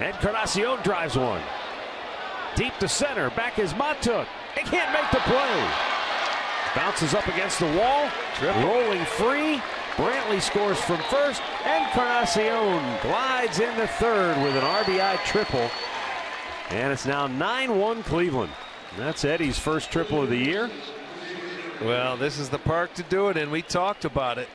Encarnacion drives one. Deep to center. Back is Mahtook. He can't make the play. Bounces up against the wall. Triple. Rolling free. Brantley scores from first. and Encarnacion glides into third with an RBI triple. And it's now 9 1 Cleveland. That's Eddie's first triple of the year. Well, this is the park to do it, and we talked about it.